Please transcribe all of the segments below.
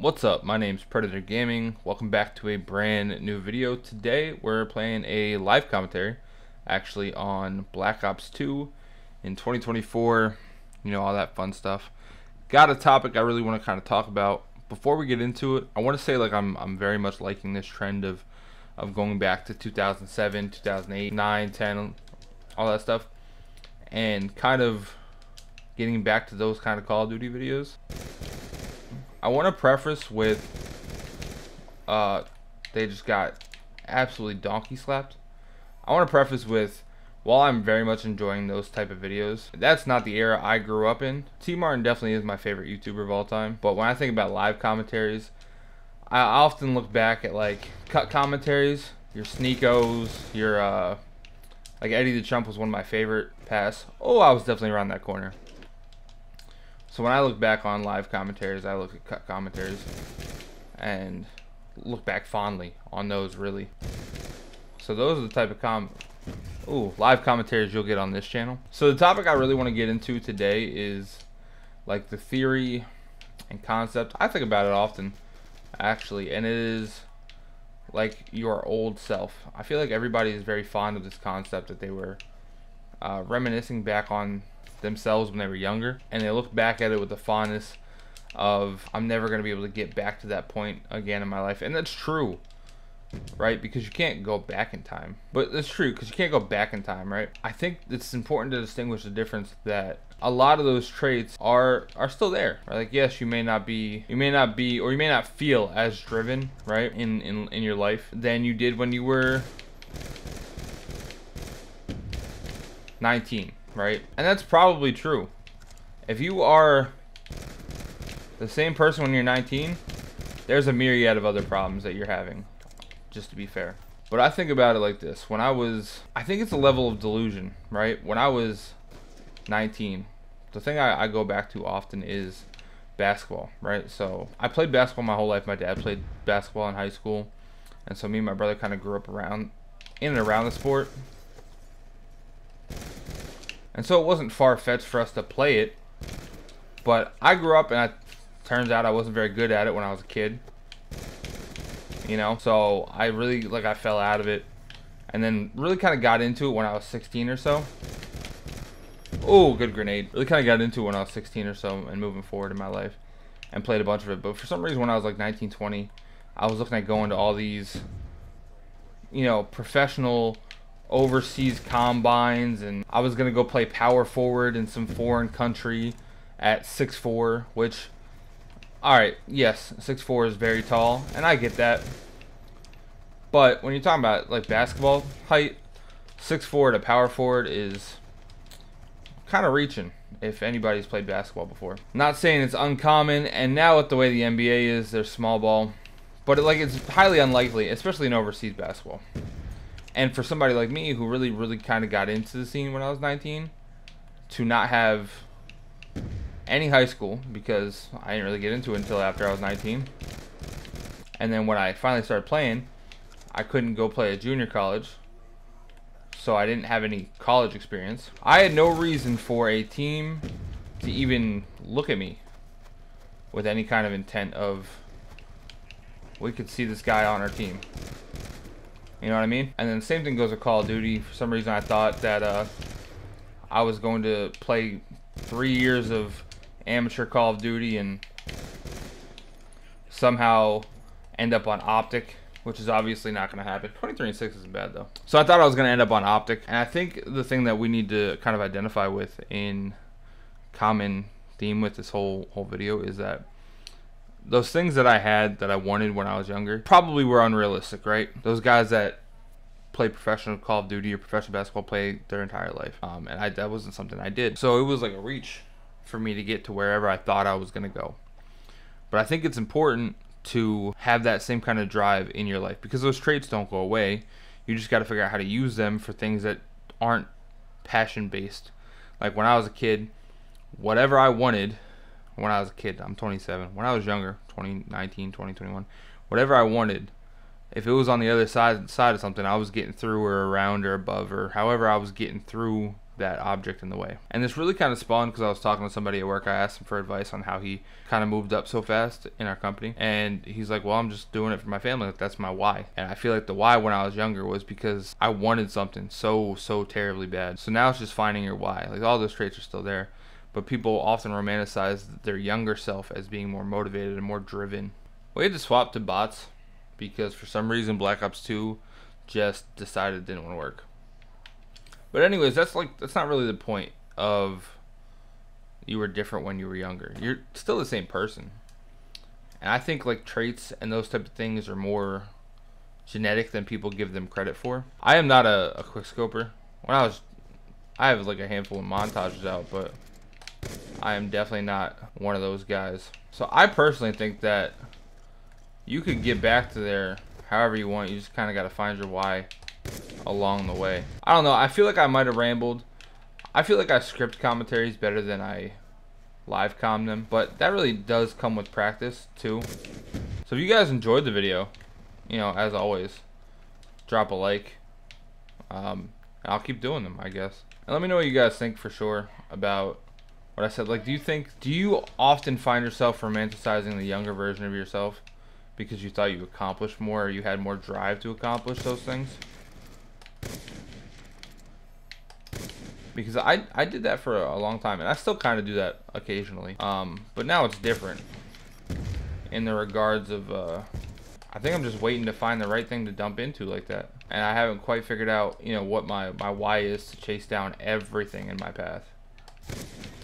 What's up? My name's Predator Gaming. Welcome back to a brand new video. Today we're playing a live commentary actually on Black Ops 2 in 2024. You know, all that fun stuff. Got a topic I really want to kind of talk about. Before we get into it, I want to say like I'm I'm very much liking this trend of of going back to 2007, 2008, 9, 10, all that stuff and kind of getting back to those kind of Call of Duty videos. I want to preface with uh, they just got absolutely donkey slapped. I want to preface with while I'm very much enjoying those type of videos, that's not the era I grew up in. TmarTn definitely is my favorite YouTuber of all time. But when I think about live commentaries, I often look back at like cut commentaries, your Sneakos, your uh, like Eddie the Chump was one of my favorite pass. Oh, I was definitely around that corner. So when I look back on live commentaries, I look at cut commentaries and look back fondly on those really. So those are the type of com Ooh, live commentaries you'll get on this channel. So the topic I really want to get into today is like the theory and concept. I think about it often actually and it is like your old self. I feel like everybody is very fond of this concept that they were uh, reminiscing back on themselves when they were younger, and they look back at it with the fondness of I'm never going to be able to get back to that point again in my life, and that's true, right? Because you can't go back in time, but that's true because you can't go back in time, right? I think it's important to distinguish the difference that a lot of those traits are are still there. Right? Like yes, you may not be you may not be or you may not feel as driven, right, in in in your life than you did when you were 19, right? And that's probably true. If you are the same person when you're 19, there's a myriad of other problems that you're having, just to be fair. But I think about it like this. When I was, I think it's a level of delusion, right? When I was 19, the thing I, I go back to often is basketball, right? So I played basketball my whole life. My dad played basketball in high school. And so me and my brother kind of grew up around, in and around the sport. And so it wasn't far-fetched for us to play it. But I grew up and I, turns out I wasn't very good at it when I was a kid. You know, so I really, like, I fell out of it. And then really kind of got into it when I was 16 or so. Oh, good grenade. Really kind of got into it when I was 16 or so and moving forward in my life. And played a bunch of it. But for some reason when I was like 19, 20, I was looking at going to all these, you know, professional overseas combines and I was gonna go play power forward in some foreign country at 6'4 which alright yes 6'4 is very tall and I get that. But when you're talking about like basketball height 6'4 to power forward is kind of reaching if anybody's played basketball before. Not saying it's uncommon and now with the way the NBA is they're small ball but it, like it's highly unlikely especially in overseas basketball and for somebody like me who really, really kind of got into the scene when I was 19, to not have any high school because I didn't really get into it until after I was 19. And then when I finally started playing, I couldn't go play at junior college. So I didn't have any college experience. I had no reason for a team to even look at me with any kind of intent of we could see this guy on our team. You know what I mean? And then the same thing goes with Call of Duty. For some reason, I thought that uh, I was going to play three years of amateur Call of Duty and somehow end up on Optic, which is obviously not going to happen. 23 and 6 isn't bad, though. So I thought I was going to end up on Optic. And I think the thing that we need to kind of identify with in common theme with this whole whole video is that those things that I had that I wanted when I was younger probably were unrealistic, right? Those guys that play professional Call of Duty or professional basketball play their entire life, um, and I, that wasn't something I did. So it was like a reach for me to get to wherever I thought I was gonna go. But I think it's important to have that same kind of drive in your life because those traits don't go away. You just got to figure out how to use them for things that aren't passion based. Like when I was a kid, whatever I wanted when I was a kid. I'm 27. When I was younger, 2019, 2021, whatever I wanted, if it was on the other side side of something, I was getting through or around or above or however I was getting through that object in the way. And this really kind of spawned because I was talking to somebody at work. I asked him for advice on how he kind of moved up so fast in our company. And he's like, well, I'm just doing it for my family. That's my why. And I feel like the why when I was younger was because I wanted something so, so terribly bad. So now it's just finding your why. Like all those traits are still there. But people often romanticize their younger self as being more motivated and more driven. We had to swap to bots because for some reason Black Ops 2 just decided it didn't want to work. But anyways, that's like that's not really the point of you were different when you were younger. You're still the same person. And I think like traits and those type of things are more genetic than people give them credit for. I am not a, a quick scoper. When I was I have like a handful of montages out, but I am definitely not one of those guys. So I personally think that you could get back to there however you want. You just kind of got to find your why along the way. I don't know. I feel like I might have rambled. I feel like I script commentaries better than I live com them, but that really does come with practice too. So if you guys enjoyed the video, you know, as always, drop a like. Um, I'll keep doing them, I guess. And let me know what you guys think for sure about what I said. Like, do you think, do you often find yourself romanticizing the younger version of yourself because you thought you accomplished more or you had more drive to accomplish those things? because I I did that for a long time, and I still kind of do that occasionally. Um, but now it's different in the regards of uh, I think I'm just waiting to find the right thing to dump into like that, and I haven't quite figured out you know what my my why is to chase down everything in my path.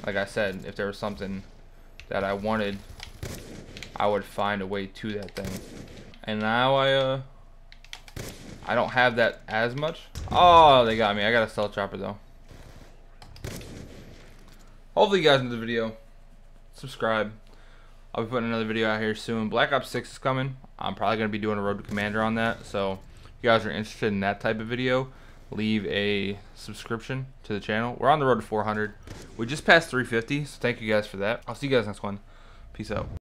Like I said, if there was something that I wanted, I would find a way to that thing. And now I uh I don't have that as much. Oh, they got me. I got a stealth chopper though. Hopefully you guys enjoyed the video. Subscribe. I'll be putting another video out here soon. Black Ops 6 is coming. I'm probably going to be doing a Road to Commander on that. So if you guys are interested in that type of video, leave a subscription to the channel. We're on the road to 400. We just passed 350, so thank you guys for that. I'll see you guys next one. Peace out.